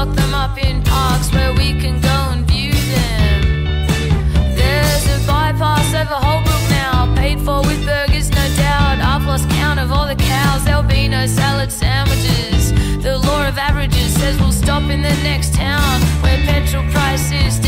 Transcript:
lock them up in parks where we can go and view them. There's a bypass over Holbrook now, paid for with burgers, no doubt. I've lost count of all the cows, there'll be no salad sandwiches. The law of averages says we'll stop in the next town where petrol prices